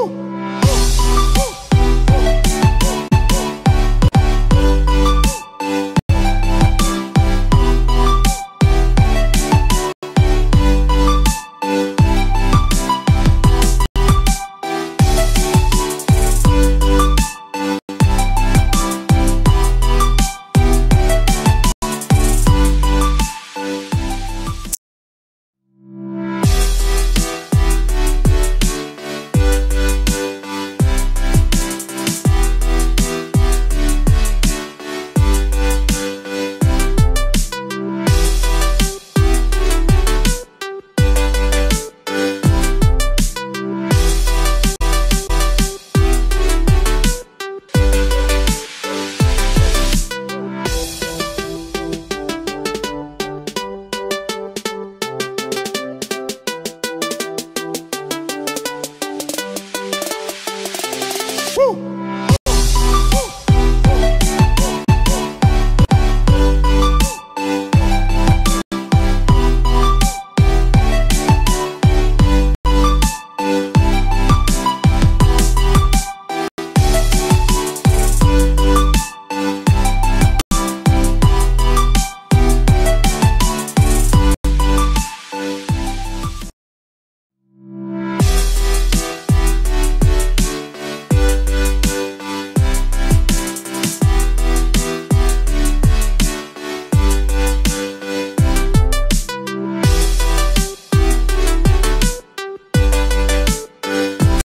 Woo!